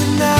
tonight.